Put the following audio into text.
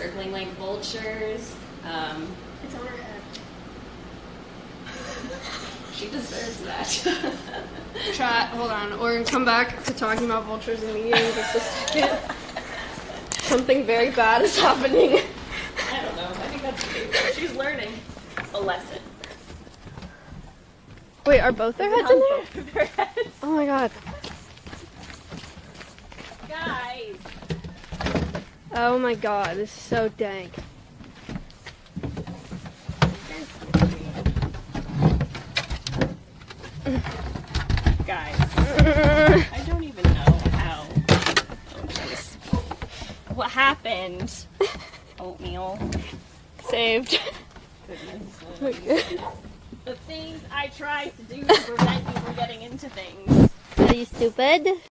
circling like vultures. Um, It's on her head. she deserves that. Chat, hold on. We're gonna come back to talking about vultures in the meeting in just a second. Something very bad is happening. I don't know. I think that's cute. She's learning a lesson. Wait, are both their heads in there? Both of their heads. Oh my god. Guys. Oh my god, this is so dank. Guys. I don't even know how. Oh. What happened? Oatmeal. Saved. Goodness. The things I tried to do to prevent you from getting into things. Are you stupid?